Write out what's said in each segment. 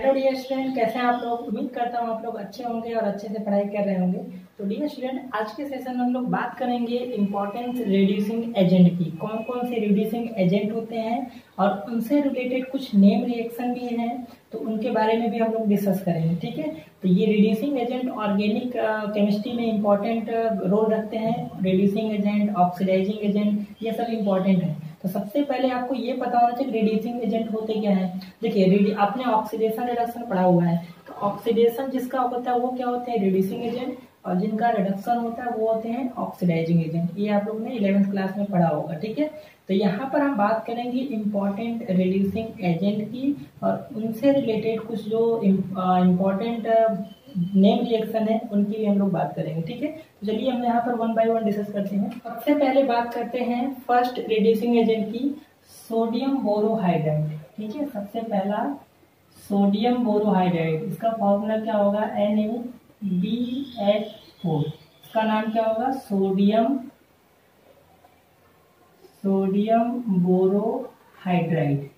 Hello dear student कैसे हैं आप लोग? उम्मीद करता हूँ आप लोग अच्छे होंगे और अच्छे से पढ़ाई कर रहे होंगे। तो डियर स्टूडेंट आज के सेशन में हम लोग बात करेंगे इंपॉर्टेंस रिड्यूसिंग एजेंट की। कौन कौन से रिड्यूसिंग एजेंट होते हैं और उनसे रिलेटेड कुछ नेम रिएक्शन भी हैं तो उनके बारे में भी हम लोग डिस्कस करेंगे, ठीक है? तो ये रिड्यूसिंग एजेंट ऑर्गेनिक केमिस्ट्री में इंपॉर्टेंट रोल रखते हैं। रिड्यूसिंग एजेंट ऑक्सीडाइजिंग एजेंट ये सब इंपॉर्टेंट है। तो सबसे पहले आपको ये पता होना चाहिए रिड्यूसिंग एजेंट होते क्या है? देखिए आपने ऑक्सीडेशन रिडक्शन पढ़ा हुआ है। तो ऑक्सीडेशन जिसका होता है, वो क्या होते हैं? रिड्यूसिंग एजेंट और जिनका रिडक्शन होता है, वो होते हैं ऑक्सीडाइजिंग एजेंट ये आप लोगों ने इलेवेंथ क्लास में पढ़ा होगा, ठीक है? तो यहाँ पर हम बात करेंगे इंपॉर्टेंट रिड्यूसिंग एजेंट की और उनसे रिलेटेड कुछ जो इंपॉर्टेंट नेम रिएक्शन है, उनकी भी हम लोग बात करेंगे, ठीक है? तो चलिए हम यहाँ पर वन बाय वन डिस्कस करते हैं। सबसे पहले बात करते हैं फ़र्स्ट रिड्यूसिंग एजेंट की सोडियम बोरोहाइड्राइड ठीक है? सबसे पहला सोडियम बोरोहाइड्राइड इसका फॉर्मूला क्या होगा? N A B H four इसका नाम क्या होगा? सोडियम सोडियम बोरोहाइड्राइड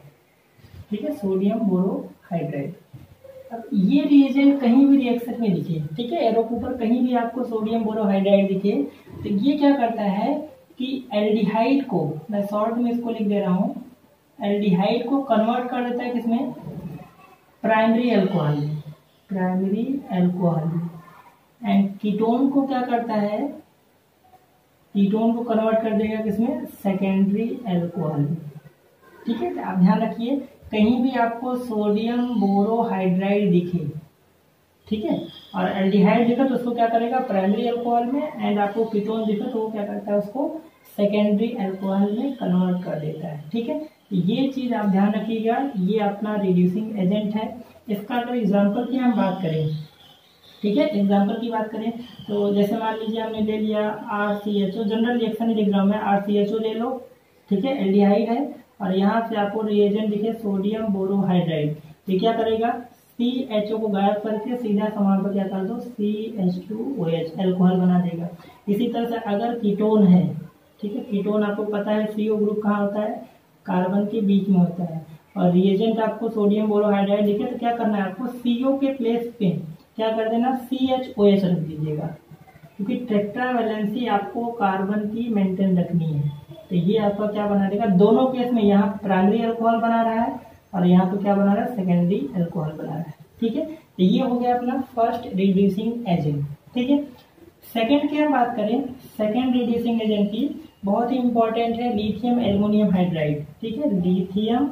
ठीक है? सोडियम बोरोहाइड्राइड अब ये रिएजेंट कहीं भी रिएक्शन में दिखे, ठीक है? एरो के ऊपर कहीं भी आपको सोडियम बोरोहाइड्राइड दिखे तो ये क्या करता है कि एल्डिहाइड को, मैं शॉर्ट में इसको लिख दे रहा हूँ एल्डिहाइड को कन्वर्ट कर देता है किसमें? Primary alcohol primary alcohol and ketone को क्या करता है? कीटोन को कन्वर्ट कर देगा किसमें? सेकेंडरी एल्कोहल ठीक है? आप ध्यान रखिए कहीं भी आपको सोडियम बोरोहाइड्राइड दिखे, ठीक है? और एल्डिहाइड दिखा तो उसको क्या करेगा? प्राइमरी अल्कोहल में एंड आपको कीटोन दिखा तो वो क्या करता है? उसको सेकेंडरी अल्कोहल में कन्वर्ट कर देता है, ठीक है? ये चीज़ आप ध्यान रखिएगा, ये अपना रिड्यूसिंग एजेंट है। इसका अगर एग्ज़ाम्पल की हम बात करें, ठीक है? एग्ज़ाम्पल की बात करें तो जैसे मान लीजिए हमने ले लिया R C H O general reaction ही आर सी एच ओ ले लो, ठीक है? एल्डिहाइड है। और यहाँ से आपको रिएजेंट दिखे सोडियम बोरोहाइड्राइड तो क्या करेगा? सी एच ओ को गायब करके सीधा समान पर क्या कर दो? C H two O H alcohol बना देगा। इसी तरह से अगर कीटोन है, ठीक है कीटोन आपको पता है सी ओ ग्रुप कहाँ होता है? कार्बन के बीच में होता है। और रिएजेंट आपको सोडियम बोरोहाइड्राइड दिखे तो क्या करना है आपको सीओ के प्लेस पे क्या कर देना? सी एच ओ एच रख दीजिएगा। क्योंकि टेट्रा वैलेंसी आपको कार्बन की मेंटेन रखनी है। तो ये आपका क्या बना देगा दोनों केस में यहाँ प्राइमरी अल्कोहल बना रहा है और यहाँ पे क्या बना रहा है? सेकेंडरी अल्कोहल बना रहा है। ठीक है? तो ये हो गया अपना फ़र्स्ट रिड्यूसिंग एजेंट ठीक है? सेकेंड की हम बात करें सेकेंड रिड्यूसिंग एजेंट की बहुत ही इंपॉर्टेंट है लिथियम एल्युमिनियम हाइड्राइड ठीक है? लिथियम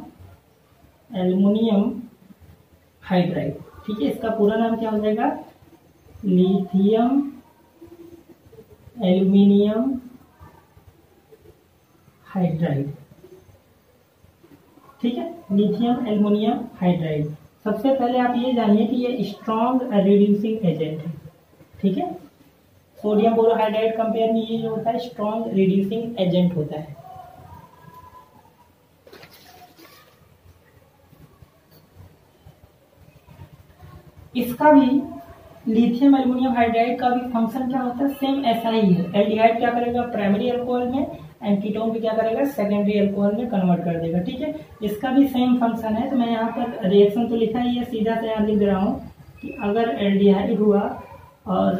एल्युमिनियम हाइड्राइड ठीक है? इसका पूरा नाम क्या हो जाएगा? Lithium aluminium hydride. ठीक है? Lithium, aluminium, hydride. सबसे पहले आप ये जानिए कि ये स्ट्रॉन्ग रिड्यूसिंग एजेंट है। ठीक है? सोडियम बोरोहाइड्राइड कंपेयर में ये जो होता है स्ट्रॉन्ग रिड्यूसिंग एजेंट होता है। इसका भी, लिथियम, एल्युमिनियम, हाइड्राइड का भी फ़ंक्शन क्या होता है? सेम ऐसा ही। है एल्डिहाइड क्या करेगा? प्राइमरी अल्कोहल में एंड कीटोन भी क्या करेगा? सेकेंडरी एल्कोहल में कन्वर्ट कर देगा, ठीक है? इसका भी सेम फ़ंक्शन है तो मैं यहाँ पर रिएक्शन तो लिखा ही है, सीधा से यहाँ लिख रहा हूँ कि अगर एल्डिहाइड हुआ और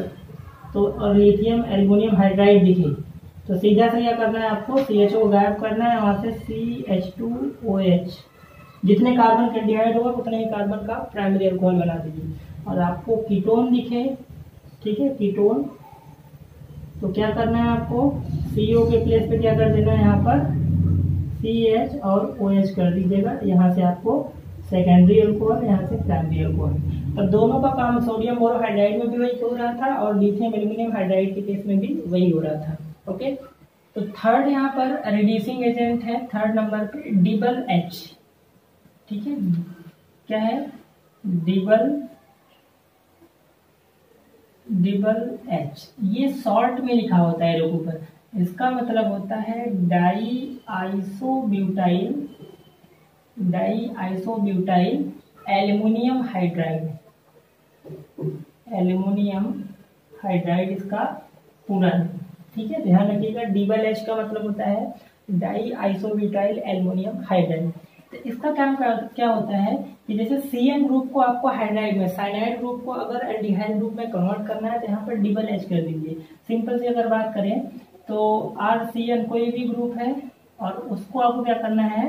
तो और लिथियम एल्युमिनियम हाइड्राइड दिखे तो सीधा से क्या करना है आपको? सी एच ओ गायब करना है, वहाँ से C H two O H जितने कार्बन का डिहाइड होगा, उतने ही कार्बन का प्राइमरी एल्कोहल बना दीजिए। और आपको कीटोन दिखे, ठीक है? कीटोन तो क्या करना है आपको? सीओ के प्लेस पे क्या कर देना है यहाँ पर? सी एच और ओ एच कर दीजिएगा। यहाँ से आपको सेकेंडरी अल्कोहल यहाँ से प्राइमरी अल्कोहल तो दोनों का काम सोडियम बोरोहाइड्राइड में भी वही हो रहा था और लिथियम एल्यूमिनियम हाइड्राइड के केस में भी वही हो रहा था। ओके तो थर्ड यहाँ पर रिड्यूसिंग एजेंट है। थर्ड नंबर पे डिबल एच ठीक है? क्या है? डिबल डिबल एच ये सॉल्ट में लिखा होता है एरो ऊपर इसका मतलब होता है di isobutyl di isobutyl aluminium hydride aluminium hydride इसका पूरा ठीक है? ध्यान रखिएगा डीबल एच का मतलब होता है डाई आइसोब्यूटाइल एल्युमिनियम हाइड्राइड तो इसका काम क्या होता है कि जैसे सी एन ग्रुप को आपको हाइड्राइड में साइनाइड ग्रुप को अगर एल्डिहाइड ग्रुप में कन्वर्ट करना है तो यहाँ पर डिबल एच कर दीजिए सिंपल से अगर बात करें तो आर सी एन कोई भी ग्रुप है, और उसको आपको क्या करना है?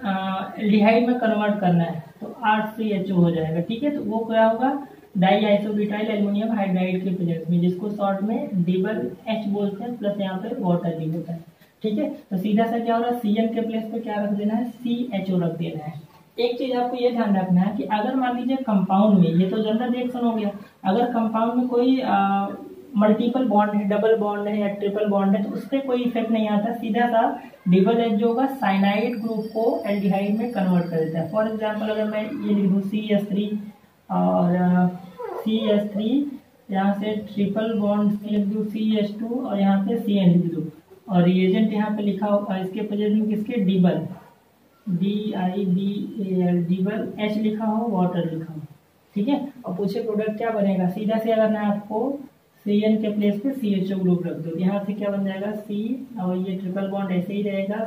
एल्डिहाइड में कन्वर्ट करना है तो आर सी एच हो जाएगा, ठीक है? तो वो क्या होगा? डाई आइसोबिटाइल एल्यूमिनियम हाइड्राइड के प्रेजेंस में, जिसको शॉर्ट में डिबल एच बोलते हैं प्लस यहाँ पे वाटर भी होता है। ठीक है? तो सीधा सा क्या हो रहा है? सी एन के प्लेस पे क्या रख देना है? सी एच ओ रख देना है। एक चीज़ आपको ये ध्यान रखना है कि अगर मान लीजिए कंपाउंड में, ये तो जनरल रिएक्शन हो गया। अगर कंपाउंड में कोई मल्टीपल बॉन्ड है डबल बॉन्ड है या ट्रिपल बॉन्ड है तो उस पर कोई इफ़ेक्ट नहीं आता। सीधा सा डिबल एच जो होगा साइनाइड ग्रुप को एल्डिहाइड में कन्वर्ट कर देता है। फॉर एग्ज़ाम्पल अगर मैं ये लिख दूँ सी एस थ्री और सी एस थ्री यहाँ से ट्रिपल बॉन्ड लिख दूँ सी एस टू और यहाँ पे सी एन लिख दूँ। और रिएजेंट यहाँ पे लिखा होगा, इसके पोजिशन किसके? DIBAL D I B L DIBAL H लिखा हो वाटर लिखा हो। ठीक है? और पूछे प्रोडक्ट क्या बनेगा? सीधा से अगर मैं आपको सी एन के प्लेस पे सी एच ओ ग्रुप रख दो यहाँ से क्या बन जाएगा? सी और ये ट्रिपल बॉन्ड ऐसे ही रहेगा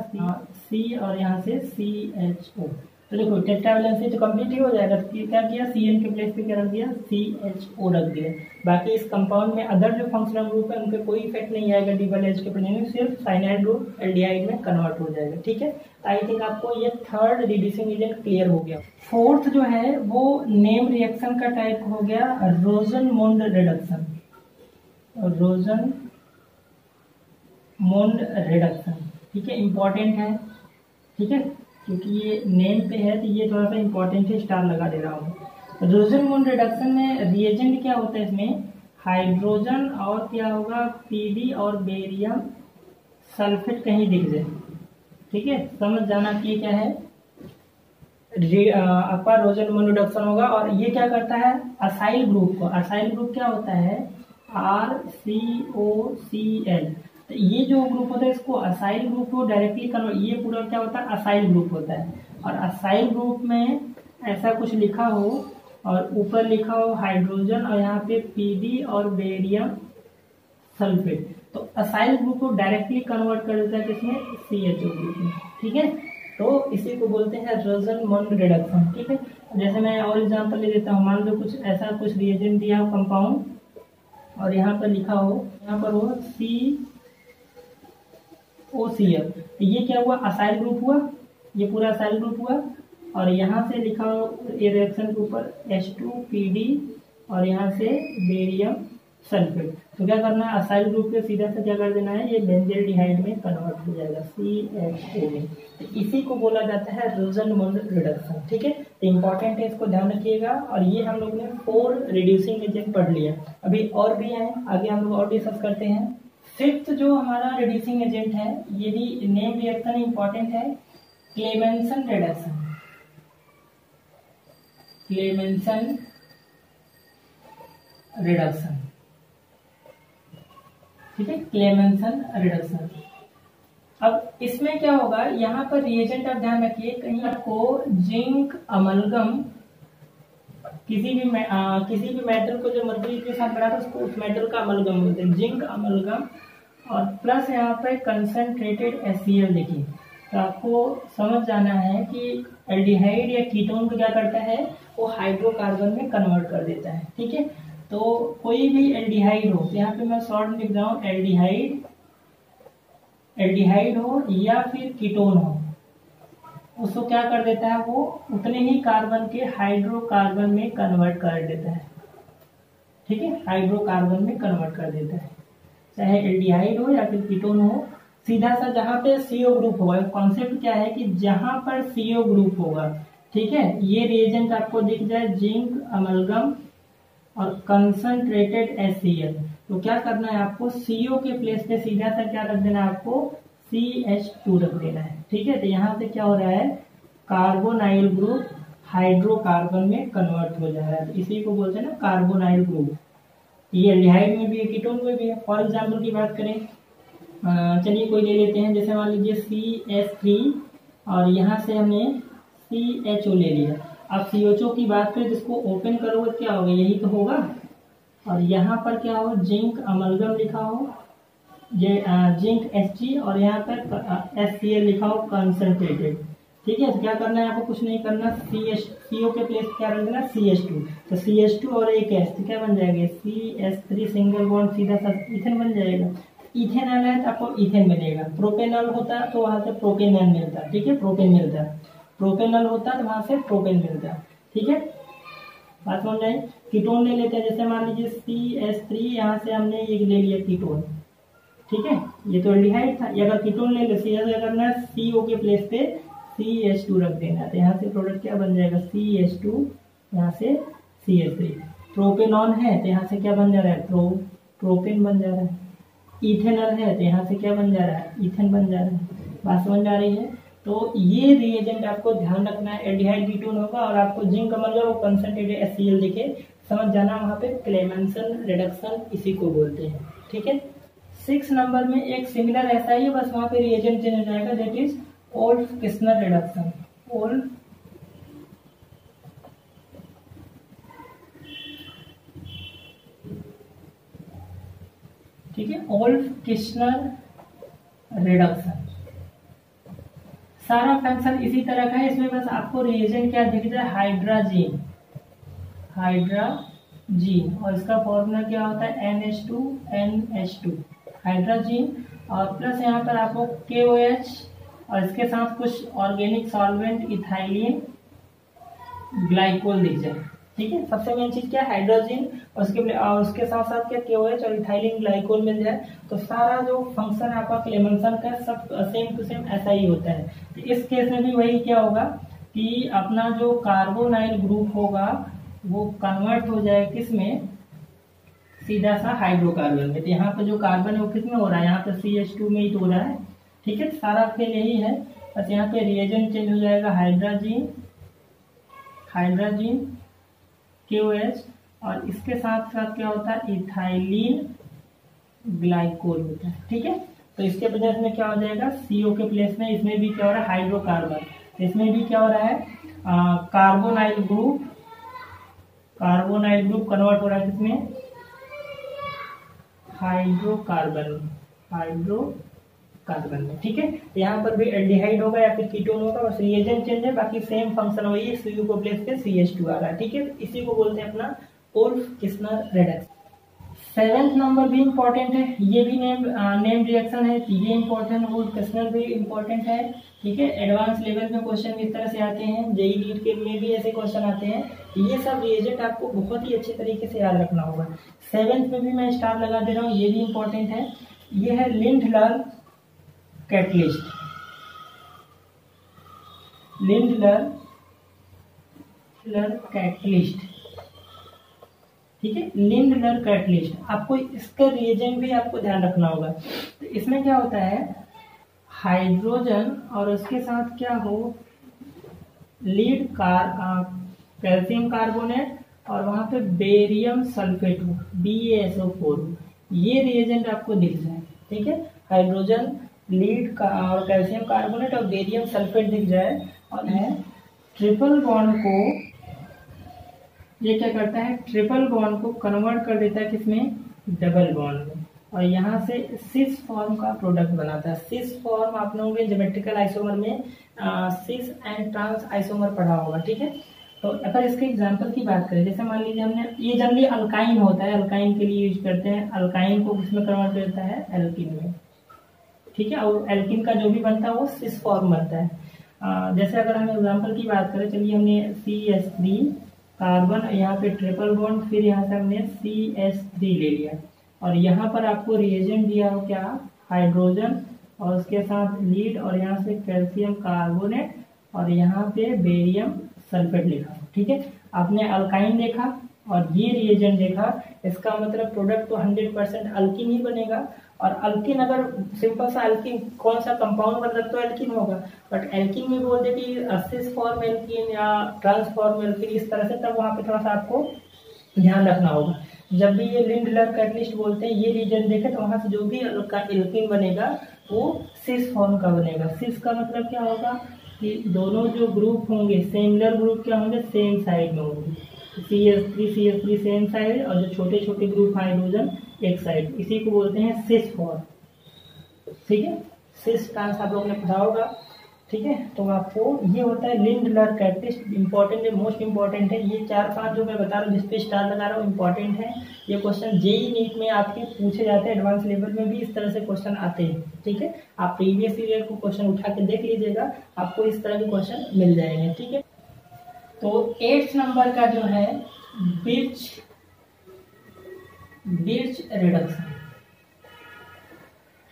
सी और यहाँ से सी एच ओ तो देखो टेट्रावेलेंसी तो कंप्लीट ही हो जाएगा। तो क्या किया? सी एन के प्लेस पे क्या रख दिया? सी एच ओ रख दिया। बाकी इस कंपाउंड में अदर जो फंक्शनल ग्रुप है, उनके कोई इफ़ेक्ट नहीं आएगा। डीबल एच के प्रेजेंस सिर्फ़ साइनाइड ग्रुप एल्डिहाइड में कन्वर्ट हो जाएगा। ठीक है? आई थिंक आपको ये थर्ड रिड्यूसिंग एजेंट क्लियर हो गया। फोर्थ जो है, वो नेम रिएक्शन का टाइप हो गया Rosenmund reduction Rosenmund reduction ठीक है? इंपॉर्टेंट है। ठीक है? क्योंकि ये नेम पे है तो ये थोड़ा सा इंपॉर्टेंट है स्टार लगा दे रहा हूँ। रोजन मून रिडक्शन में रिएजेंट क्या होता है इसमें? हाइड्रोजन और क्या होगा? पीडी और बेरियम सल्फेट कहीं दिख जाए। ठीक है? समझ जाना कि क्या है? आपका रोजन मून रिडक्शन होगा और ये क्या करता है? असाइल ग्रुप को। असाइल ग्रुप क्या होता है? आर सी ओ सी एल तो ये जो ग्रुप होता है, इसको असाइल ग्रुप को डायरेक्टली कन्वर्ट ये पूरा क्या होता है? असाइल ग्रुप होता है। और असाइल ग्रुप में ऐसा कुछ लिखा हो, और ऊपर लिखा हो हाइड्रोजन और यहाँ पे पीडी और बेरियम सल्फेट तो असाइल ग्रुप को डायरेक्टली कन्वर्ट कर देता है किसमें सी एच ओ ग्रुप में। ठीक है? तो इसी को बोलते हैं रोजन मन रिडक्शन ठीक है? जैसे मैं और एग्जांपल ले लेता हूँ। मान लो कुछ ऐसा कुछ रिएजेंट दिया कंपाउंड और यहाँ पर लिखा हो, यहाँ पर हो सी ओ सी एल तो ये क्या हुआ? असाइल ग्रुप हुआ। ये पूरा असाइल ग्रुप हुआ। और यहाँ से लिखा ये रिएक्शन के ऊपर एच टू पी डी और यहाँ से बेरियम सल्फेट तो क्या करना है? असाइल ग्रुप के सीधा से क्या कर देना है? ये बेंजेल डिहाइड में कन्वर्ट हो जाएगा। सी एच ओ में। तो इसी को बोला जाता है रोजन मोड रिडक्शन ठीक है? तो इंपॉर्टेंट है, इसको ध्यान रखिएगा। और ये हम लोग ने फोर रिड्यूसिंग एजेंट पढ़ लिया। अभी और भी हैं। आगे हम लोग और डिस्कस करते हैं। फिफ्थ जो हमारा रिड्यूसिंग एजेंट है, ये भी नेम रिएक्शन इंपॉर्टेंट है क्लेमेंसन रिडक्शन क्लेमेंसन रिडक्शन ठीक है? क्लेमेंसन रिडक्शन अब इसमें क्या होगा? यहाँ पर रिएजेंट आप ध्यान रखिए, कहीं आपको जिंक अमलगम किसी भी आ, किसी भी मेटल को जो मर्करी के साथ बढ़ा था उसको उस मेटल का अमलगम बोलते हैं जिंक अमलगम और प्लस यहाँ पे कंसनट्रेटेड एस देखिए। तो आपको समझ जाना है कि एल्डिहाइड या कीटोन को क्या करता है वो हाइड्रोकार्बन में कन्वर्ट कर देता है ठीक है? तो कोई भी एल्डिहाइड हो तो यहाँ पे मैं शॉर्ट लिख रहा हूँ एल्डिहाइड एल्डिहाइड हो या फिर कीटोन हो। उसको क्या कर देता है, वो उतने ही कार्बन के हाइड्रोकार्बन में कन्वर्ट कर देता है। ठीक है? हाइड्रोकार्बन में कन्वर्ट कर देता है। चाहे एल्डिहाइड हो या फिर कीटोन हो, सीधा सा जहाँ पे सीओ ग्रुप होगा कॉन्सेप्ट क्या है कि जहाँ पर सीओ ग्रुप होगा, ठीक है? ये रिएजेंट आपको दिख जाए जिंक, अमलगम और कंसंट्रेटेड एस तो क्या करना है आपको सीओ के प्लेस पे सीधा सा क्या रख देना है आपको सी एच टू रख देना है। ठीक है तो यहाँ से क्या हो रहा है? कार्बोनाइल ग्रुप हाइड्रोकार्बन में कन्वर्ट हो जा रहा है। इसी को बोलते हैं ना कार्बोनाइल ग्रुप। ये एल्डिहाइड में भी है, कीटोन में भी है। फॉर एग्ज़ाम्पल की बात करें चलिए कोई ले लेते हैं। जैसे मान लीजिए सी एस थ्री और यहाँ से हमने सी एच ओ ले लिया। अब सी एच ओ की बात करें, जिसको ओपन करोगे, क्या होगा? यही तो होगा। और यहाँ पर क्या हो जिंक अमलगम लिखा हो ये जिंक एस और यहाँ पर एस सी एल लिखा हो कंसनट्रेटेड ठीक है तो क्या करना है आपको कुछ नहीं करना। सी एस सी ओ के प्लेस क्या रख देना सी एस टू तो सी एस टू और एक एस क्या बन जाएगा? C S three single bond सीधा सा इथेन बन जाएगा। इथेनॉल है तो आपको इथेन मिलेगा। प्रोपेनॉल होता है तो वहाँ से प्रोपेनॉल मिलता है। ठीक है प्रोपेन मिलता है। प्रोपेनॉल होता है तो वहाँ से प्रोपेन मिलता है। ठीक है? बात समझ जाए कीटोन ले लेते हैं, जैसे मान लीजिए सी एस थ्री यहाँ से हमने ये ले लिया कीटोन ठीक है? ये तो एल्डिहाइड था। ये अगर कीटोन ले लो, सी क्या करना है, सी ओ के प्लेस पे सी एच टू रख देना तो यहाँ से प्रोडक्ट क्या बन जाएगा? सी एच टू यहाँ से सी एच थ्री प्रोपेनॉन है तो यहाँ से क्या बन जा रहा है? प्रो प्रोपेन बन जा रहा है। इथेनॉल है तो यहाँ से क्या बन जा रहा है? इथेन बन जा रहा है। बात समझ जा रही है? तो ये रिएजेंट आपको ध्यान रखना है। एल्डिहाइड कीटोन होगा और आपको जिंक का मतलब वो कंसंट्रेटेड एस दिखे समझ जाना वहाँ पे क्लेमेंसन रिडक्शन इसी को बोलते हैं। ठीक है? सिक्स नंबर में एक सिमिलर ऐसा ही है, बस वहाँ पे रिएजेंट चेंज हो जाएगा that is Wolff Kishner reduction Wolff ठीक है ओल्ड किस्नर रिडक्शन सारा फ़ंक्शन इसी तरह का है, इसमें बस आपको रिएजेंट क्या दिख रहा है? हाइड्राजीन हाइड्राजीन और इसका फॉर्मूला क्या होता है? N H two N H two hydrazine और प्लस यहाँ पर आपको के ओ एच और इसके साथ कुछ ऑर्गेनिक सॉल्वेंट इथाइलिन ग्लाइकोल दिख जाए। ठीक है? सबसे मेन चीज़ क्या हाइड्रोजन और उसके और उसके साथ साथ क्या केओएच और इथाइलिन ग्लाइकोल मिल जाए। तो सारा जो फ़ंक्शन आपका क्लेमेंसन का, सब सेम टू सेम ऐसा ही होता है। तो इस केस में भी वही क्या होगा कि अपना जो कार्बोनाइल ग्रुप होगा, वो कन्वर्ट हो जाए किसमें? सीधा सा हाइड्रोकार्बन में तो यहाँ पर जो कार्बन है वो किसमें हो रहा है? यहाँ पर सी एच टू में ही तो हो रहा है। ठीक है? सारा खेल यही है। बस यहाँ पे रिएजेंट चेंज हो जाएगा हाइड्राजीन हाइड्राजीन के और इसके साथ साथ क्या होता है? इथाइलिन ग्लाइकोल होता है। ठीक है? तो इसके वजह में क्या हो जाएगा? सीओ के प्लेस में इसमें भी क्या हो रहा है? हाइड्रोकार्बन इसमें भी क्या हो रहा है? Carbonyl group carbonyl group convert हो रहा है किसमें? हाइड्रोकार्बन हाइड्रो कार्बन में, ठीक है? तो यहाँ पर भी एल्डिहाइड होगा या फिर कीटोन होगा, बस रिएजेंट चेंज है, बाकी सेम फ़ंक्शन वही है सीयू को प्लेस पे सी एच टू आ रहा है, ठीक है? इसी को बोलते हैं अपना Wolff Kishner reduction seventh number भी इम्पोर्टेंट है, ये भी नेम नेम रिएक्शन है ये इम्पोर्टेंट और किस्नर भी इम्पोर्टेंट है, ठीक है? एडवांस लेवल में क्वेश्चन इस तरह से आते हैं जेई नीट के में भी ऐसे क्वेश्चन आते हैं ये सब रिएजेंट आपको बहुत ही अच्छे तरीके से याद रखना होगा। सेवेंथ में भी मैं स्टार लगा दे रहा हूँ, ये भी इंपॉर्टेंट है, ये है लिंडलर कैटलिस्ट लिंडलर कैटलिस्ट ठीक है? लिंडलर कैटलिस्ट आपको इसका रिएजेंट भी आपको ध्यान रखना होगा। तो इसमें क्या होता है? हाइड्रोजन और उसके साथ क्या हो? लीड कार कैल्शियम कार्बोनेट और वहाँ पे बेरियम सल्फेट हो बी एस ओ फोर ये रिएजेंट आपको दिख जाए ठीक है? हाइड्रोजन लीड का और कैल्शियम कार्बोनेट और बेरियम सल्फेट दिख जाए और है ट्रिपल बॉन्ड को ये क्या करता है? ट्रिपल बॉन्ड को कन्वर्ट कर देता है किसमें? डबल बॉन्ड में। और यहाँ से सिस फॉर्म का प्रोडक्ट बनाता है। सिस फॉर्म आप लोगों ने जोमेट्रिकल आइसोमर में सिस एंड ट्रांस आइसोमर पढ़ा होगा ठीक है? तो अगर इसके एग्ज़ाम्पल की बात करें जैसे मान लीजिए हमने ये जनरली अल्काइन होता है अल्काइन के लिए यूज़ करते हैं। अल्काइन को किसमें कन्वर्ट करता है? एल्किन में। ठीक है? और एल्किन का जो भी बनता है वो सिस फॉर्म बनता है। आ, जैसे अगर हम एग्ज़ाम्पल की बात करें चलिए हमने सी एस थ्री कार्बन, यहाँ पे ट्रिपल बॉन्ड, फिर यहाँ से हमने सी एस थ्री ले लिया। और यहाँ पर आपको रिएजेंट दिया हो क्या? हाइड्रोजन और उसके साथ लीड और यहाँ से कैल्शियम कार्बोनेट और यहाँ पे बेरियम सल्फेट लिखा ठीक है? आपने अल्काइन देखा, और ये रिएजेंट देखा, इसका मतलब प्रोडक्ट तो 100 परसेंट अल्किन ही बनेगा। और अल्किन अगर सिंपल सा अल्किन कौन सा कंपाउंड बन सकता है एल्किन होगा। बट एल्किन में बोल दे कि असिस फॉर्म एल्किन या ट्रांसफॉर्म एल्किन इस तरह से तब वहाँ पे थोड़ा सा आपको ध्यान रखना होगा। जब भी ये लिंड लर कैटलिस्ट बोलते हैं, ये रीजन देखे तो वहाँ से जो भी एल्किन बनेगा, वो सिस फॉर्म का बनेगा। सिस का मतलब क्या होगा कि दोनों जो ग्रुप होंगे सेमिलर ग्रुप क्या होंगे? सेम साइड में होंगे। C S three C S three same side और जो छोटे छोटे ग्रुप हाइड्रोजन एक साइड इसी को बोलते हैं सिस फॉर्म ठीक है? सिस ट्रांस आप लोगों ने पढ़ा होगा। ठीक है? तो आपको ये होता है लिंड लर कैटिस्ट इंपॉर्टेंट है मोस्ट इंपॉर्टेंट है। ये चार पाँच जो मैं बता रहा हूँ जिसपे स्टार लगा रहा हूँ इंपॉर्टेंट है। ये क्वेश्चन जेई नीट में आपके पूछे जाते हैं एडवांस लेवल में भी इस तरह से क्वेश्चन आते हैं। ठीक है? आप प्रीवियस ईयर को क्वेश्चन उठा के देख लीजिएगा, आपको इस तरह के क्वेश्चन मिल जाएँगे। ठीक है? तो एट्थ नंबर का जो है बिर्च बिर्च रिडक्शन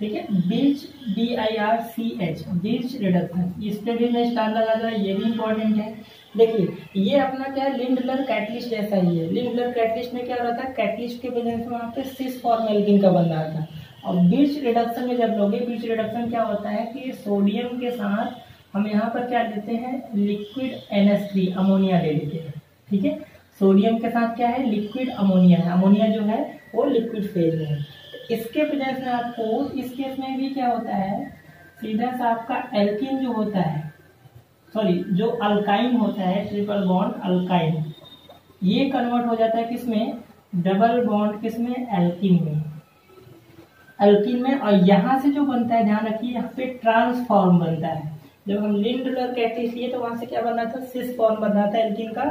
ठीक है? Birch B I R C H Birch reduction इस भी मैं स्टार लगा दूँगा ये भी इंपॉर्टेंट है। देखिए, ये अपना क्या है? लिंडलर कैटलिस्ट जैसा ही है। लिंडलर कैटलिस्ट में क्या हो रहा था? कैटलिस्ट के वजह से वहाँ पे सिस फॉर्मेल्किन का बन रहा था। और बीच रिडक्शन में जब लोगे, बीच रिडक्शन क्या होता है कि सोडियम के साथ हम यहाँ पर क्या लेते हैं? लिक्विड एन अमोनिया ले लेते हैं। ठीक है? सोडियम के साथ क्या है? लिक्विड अमोनिया है। अमोनिया जो है वो लिक्विड फ़ेज़ है। इसके प्रेजेंस में आपको, इस केस में भी क्या होता है सीधा सा आपका एल्किन जो होता है सॉरी जो अल्काइन होता है ट्रिपल बॉन्ड अल्काइन ये कन्वर्ट हो जाता है किसमें? डबल बॉन्ड किसमें? एल्किन में। एल्किन में, और यहाँ से जो बनता है, ध्यान रखिए, यहाँ पे ट्रांसफॉर्म बनता है। जब हम लिंडलर कहते लिए तो वहाँ से क्या बनना था? सिस फॉर्म बन रहा था एल्किन का।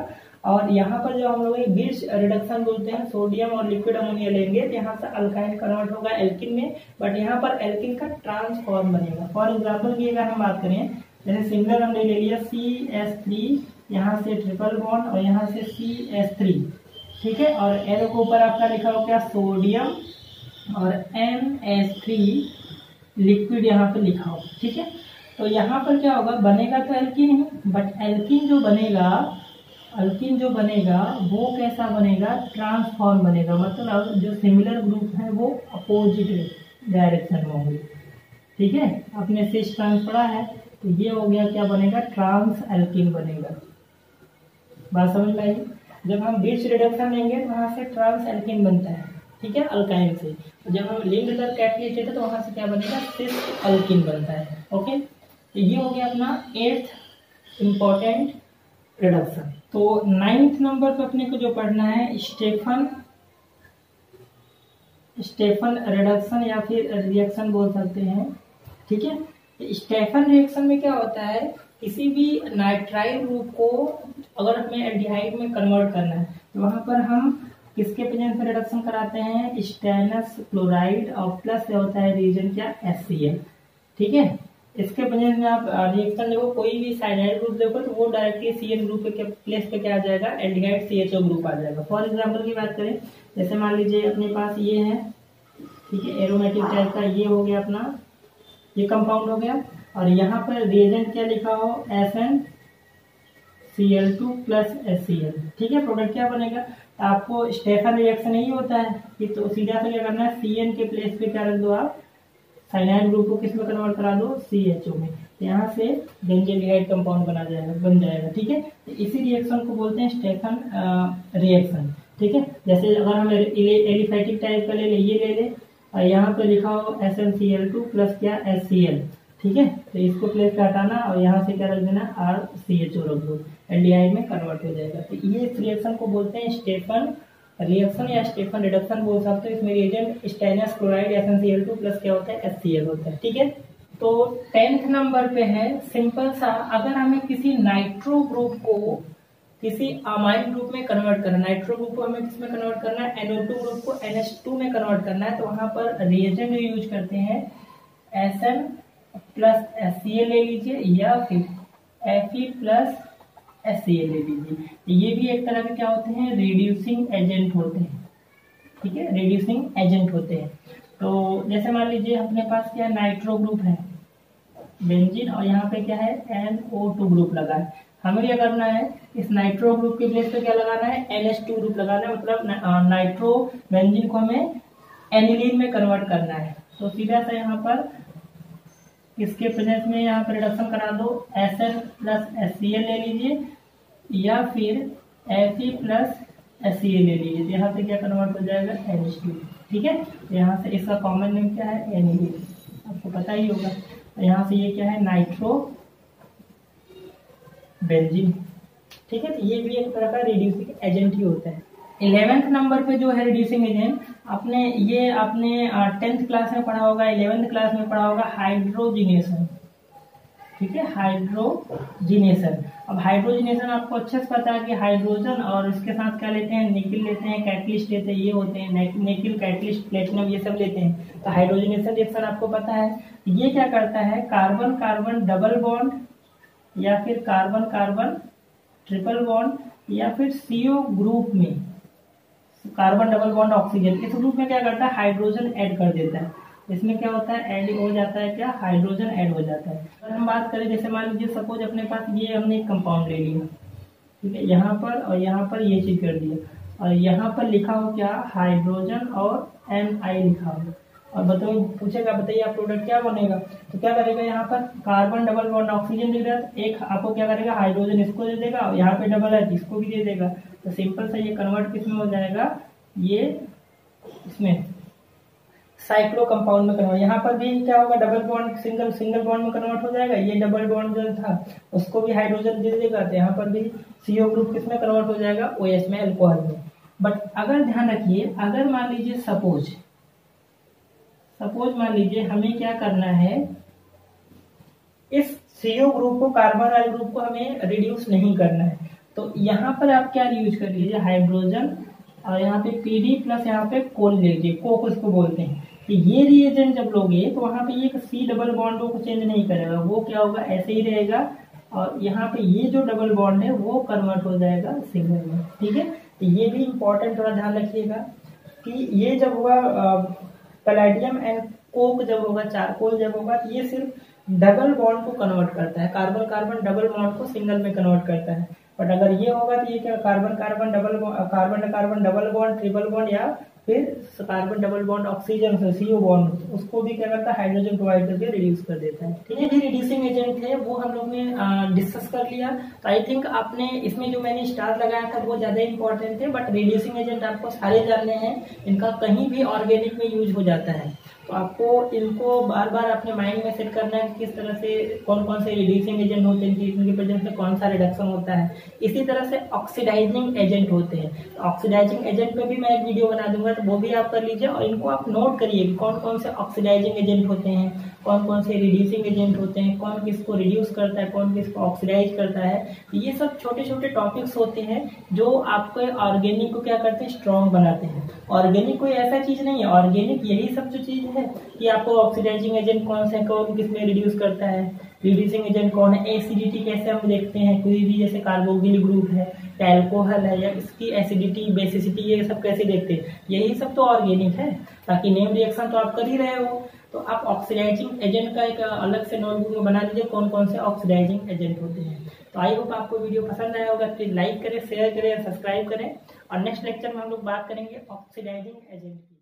और यहाँ पर जो हम लोग बीच रिडक्शन बोलते हैं सोडियम और लिक्विड अमोनिया लेंगे तो यहाँ से अल्काइन कन्वर्ट होगा एल्किन में बट यहाँ पर एल्किन का ट्रांसफॉर्म बनेगा। फॉर एग्ज़ाम्पल की अगर हम बात करें, जैसे सिंगल हमने ले लिया सी एस थ्री यहाँ से ट्रिपल बॉन्ड और यहाँ से सी एस थ्री ठीक है? और एल के ऊपर आपका लिखा हो क्या? सोडियम और एम एस थ्री लिक्विड यहाँ पे लिखा हो, ठीक है? तो यहाँ पर क्या होगा? बनेगा तो एल्किन ही बट एल्किन जो बनेगा अल्किन जो बनेगा, वो कैसा बनेगा? ट्रांसफॉर्म बनेगा। मतलब जो सिमिलर ग्रुप है, वो अपोजिट डायरेक्शन में होंगे। ठीक है? अपने सिस ट्रांस पढ़ा है तो ये हो गया क्या बनेगा? ट्रांस एल्किन बनेगा। बात समझ में आई? जब हम बीच रिडक्शन लेंगे तो वहाँ से ट्रांस एल्किन बनता है। ठीक है? अल्काइन से। तो जब हम लिंक दर कैटलिस्ट लेते तो वहाँ से क्या बनेगा? सिस अल्किन बनता है। ओके? तो ये हो गया अपना एट्थ इंपॉर्टेंट रिडक्शन। तो नाइन्थ नंबर पे अपने को जो पढ़ना है स्टेफन स्टेफन रिडक्शन या फिर रिएक्शन बोल सकते हैं, ठीक है? स्टेफन रिएक्शन में क्या होता है, किसी भी नाइट्राइल ग्रुप को अगर हमें एल्डिहाइड में कन्वर्ट करना है तो वहाँ पर हम किसके प्रेजेंस में रिडक्शन कराते हैं? स्टेनस क्लोराइड और प्लस होता है रीजन क्या? एससीएल ठीक है? इसके वजह में आप रिएक्शन देखो, कोई भी साइनाइड ग्रुप देखो तो वो डायरेक्टली सी एन ग्रुप के प्लेस पे क्या आ जाएगा? Aldehyde C H O group आ जाएगा। फॉर एग्ज़ाम्पल की बात करें, जैसे मान लीजिए अपने पास ये है, ठीक है एरोमेटिक टाइप का ये हो गया अपना, ये कंपाउंड हो गया, और यहाँ पर रिएजेंट क्या लिखा हो? S N C L two plus S C L ठीक है प्रोडक्ट क्या बनेगा? आपको स्टेफन रिएक्शन यही होता है कि तो सीधा से क्या करना है? सी एन के प्लेस पे क्या रख दो आप? साइनाइड ग्रुप को किसमें कन्वर्ट करा दो? सी एच ओ में। यहाँ से बेंजेलिहाइड कंपाउंड बना जाएगा, बन जाएगा, ठीक है? तो इसी रिएक्शन को बोलते हैं स्टेफन रिएक्शन ठीक है? जैसे अगर हम एलिफेटिक टाइप का ले ले, ये ले ले, और यहाँ पे लिखा हो S N C L two plus क्या? एस सी एल ठीक है? तो इसको प्लेस पे हटाना और यहाँ से क्या रख देना? आर सी एच ओ रख दो। एल्डिहाइड में कन्वर्ट हो जाएगा। तो ये रिएक्शन को बोलते हैं स्टेफन रिएक्शन या स्टेफन रिडक्शन बोल सकते हो इसमें reagent stannous chloride S two plus क्या होता है? एस होता है, ठीक है? तो टेंथ नंबर पे है सिंपल सा, अगर हमें किसी नाइट्रो ग्रुप को किसी अमाइन ग्रुप में कन्वर्ट करना है नाइट्रो ग्रुप को हमें किसमें कन्वर्ट करना है? एनओ टू ग्रुप को NH2 में कन्वर्ट करना है तो वहाँ पर रिएजेंट यूज़ करते हैं। SN प्लस एस ले लीजिए, या फिर Fe प्लस एस ले लीजिए। ये भी एक तरह के क्या होते हैं? रिड्यूसिंग एजेंट होते हैं। ठीक है? रिड्यूसिंग एजेंट होते हैं। तो जैसे मान लीजिए अपने पास क्या नाइट्रो ग्रुप है। बेंजीन और यहाँ पे क्या है? एन ओ टू ग्रुप लगा है। हमें क्या करना है? इस नाइट्रो ग्रुप के प्लेस पे क्या लगाना है? एन एच टू ग्रुप लगाना है। मतलब नाइट्रो बेंजीन को हमें एनिलीन में कन्वर्ट करना है। तो सीधा सा यहाँ पर इसके प्रेजेंस में यहाँ पर रिडक्शन करा दो? S L plus S C L ले लीजिए, या फिर E plus S C L ले लीजिए। तो यहाँ से क्या कन्वर्ट हो जाएगा? एन टू ठीक है? तो यहाँ से इसका कॉमन नेम क्या है? एन ई आपको पता ही होगा। तो यहाँ से ये क्या है? नाइट्रो बेंजिन ठीक है? तो ये भी एक तरह का रिड्यूसिंग एजेंट ही होता है। इलेवेंथ नंबर पे जो है रिड्यूसिंग एजेंट आपने ये आपने टेंथ क्लास में पढ़ा होगा इलेवेंथ क्लास में पढ़ा होगा हाइड्रोजिनेशन ठीक है? हाइड्रोजिनेशन अब हाइड्रोजिनेशन आपको अच्छे से पता है कि हाइड्रोजन और इसके साथ क्या लेते हैं? निकिल लेते हैं कैटलिस्ट लेते हैं, ये होते हैं निकिल कैटलिस्ट प्लेटिनम ये सब लेते हैं। तो हाइड्रोजिनेशन रिएक्शन आपको पता है। ये क्या करता है? कार्बन कार्बन डबल बॉन्ड या फिर कार्बन कार्बन ट्रिपल बॉन्ड या फिर सीओ ग्रुप में। कार्बन डबल बॉन्ड ऑक्सीजन इस ग्रुप में क्या करता है? हाइड्रोजन ऐड कर देता है। इसमें क्या होता है? ऐड हो जाता है क्या? हाइड्रोजन ऐड हो जाता है। अगर हम बात करें, जैसे मान लीजिए, सपोज़ अपने पास ये हमने एक कंपाउंड ले लिया। ठीक है, यहाँ पर और यहाँ पर ये चीज़ कर दिया। और यहाँ पर लिखा हो क्या? हाइड्रोजन और एम आई लिखा हो। और बताओ, पूछेगा, बताइए आप प्रोडक्ट क्या बनेगा? तो क्या करेगा यहाँ पर? कार्बन डबल बॉन्ड ऑक्सीजन दे रहा है एक आपको क्या करेगा? हाइड्रोजन इसको दे देगा और यहाँ पे डबल है इसको भी दे देगा। तो सिंपल सा ये कन्वर्ट किसमें हो जाएगा? ये इसमें। साइक्लो कंपाउंड में कन्वर्ट यहाँ पर भी क्या होगा? Double bond single single bond में कन्वर्ट हो जाएगा। ये डबल बॉन्ड जो था, उसको भी हाइड्रोजन दे देगा। तो यहाँ पर भी सीओ ग्रुप किसमें कन्वर्ट हो जाएगा? ओ में एल्कोहल में। बट अगर ध्यान रखिए, अगर मान लीजिए सपोज़ सपोज़ मान लीजिए हमें क्या करना है? इस सीओ ग्रुप को कार्बन वाले ग्रुप को हमें रिड्यूस नहीं करना है। तो यहाँ पर आप क्या यूज़ कर लीजिए? हाइड्रोजन और यहाँ पे पी डी प्लस यहाँ पे कोल ले लीजिए। कोक उसको बोलते हैं। कि ये रिएजेंट जब लोगे तो वहाँ पे ये सी डबल बॉन्ड को चेंज नहीं करेगा। वो क्या होगा? ऐसे ही रहेगा। और यहाँ पे ये जो डबल बॉन्ड है, वो कन्वर्ट हो जाएगा सिंगल में। ठीक है? तो ये भी इम्पोर्टेंट थोड़ा ध्यान रखिएगा कि ये जब होगा पलाडियम एंड कोक जब होगा, चारकोल जब होगा तो ये सिर्फ़ डबल बॉन्ड को कन्वर्ट करता है। कार्बन कार्बन डबल बॉन्ड को सिंगल में कन्वर्ट करता है। बट अगर ये होगा तो ये क्या carbon carbon double carbon carbon double bond triple bond या फिर कार्बन डबल बॉन्ड, ऑक्सीजन से सीओ बॉन्ड उसको भी क्या करता है हाइड्रोजन प्रोवाइड करके रिड्यूस कर देता है। ठीक है जो रिड्यूसिंग एजेंट है वो हम लोग ने डिस्कस कर लिया। तो आई थिंक आपने इसमें जो मैंने स्टार लगाया था, वो ज़्यादा इंपॉर्टेंट थे बट रिड्यूसिंग एजेंट आपको सारे जानने हैं, इनका कहीं भी ऑर्गेनिक में यूज़ हो जाता है। तो आपको इनको बार बार अपने माइंड में सेट करना है कि किस तरह से कौन कौन से रिड्यूसिंग एजेंट होते हैं इनकी प्रेजेंस में कौन सा रिडक्शन होता है। इसी तरह से ऑक्सीडाइजिंग एजेंट होते हैं। तो ऑक्सीडाइजिंग एजेंट पे भी मैं एक वीडियो बना दूँगा तो वो भी आप कर लीजिए और इनको आप नोट करिए कौन कौन से ऑक्सीडाइजिंग एजेंट होते हैं कौन कौन से रिड्यूसिंग एजेंट होते हैं, कौन किसको रिड्यूस करता है, कौन किसको ऑक्सीडाइज करता है। तो ये सब छोटे छोटे टॉपिक्स होते हैं, जो आपके ऑर्गेनिक को क्या करते हैं स्ट्रॉन्ग बनाते हैं। ऑर्गेनिक कोई ऐसा चीज़ नहीं है। ऑर्गेनिक यही सब जो चीज़ है कि आपको ऑक्सीडाइजिंग एजेंट कौन से कौन किसमें रिड्यूस करता है। रिड्यूसिंग एजेंट कौन है? एसिडिटी कैसे हम देखते हैं? कोई भी जैसे कार्बोगिल ग्रुप है, या एल्कोहल है, या इसकी एसिडिटी बेसिसिटी ये सब कैसे देखते हैं? यही सब तो ऑर्गेनिक है। ताकि नेम रिएक्शन तो आप कर ही रहे हो। तो आप ऑक्सीडाइजिंग एजेंट का एक अलग से नोटबुक में बना लीजिए कौन कौन से ऑक्सीडाइजिंग एजेंट होते हैं। तो आई होप आपको वीडियो पसंद आया होगा। प्लीज़ लाइक करें शेयर करें सब्सक्राइब करें। और नेक्स्ट लेक्चर में हम लोग बात करेंगे ऑक्सीडाइजिंग एजेंट